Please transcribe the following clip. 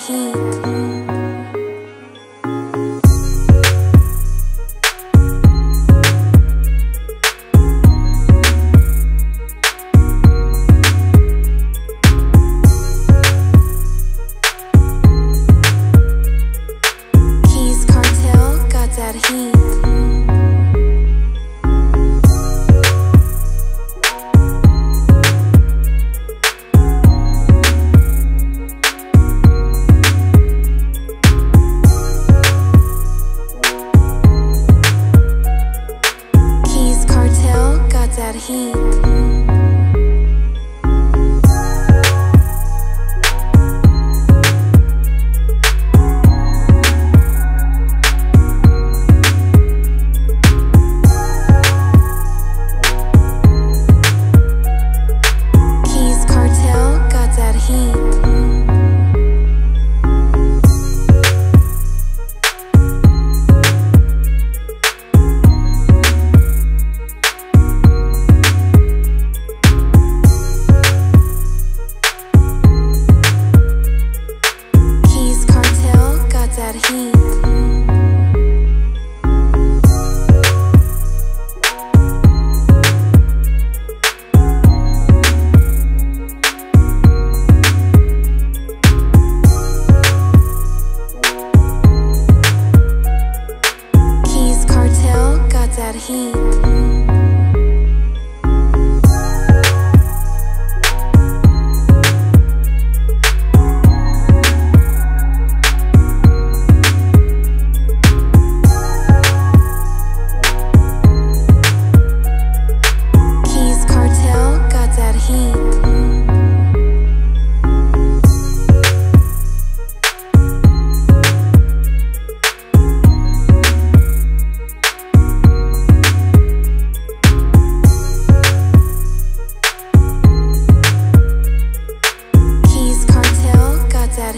heat. that heat. heat.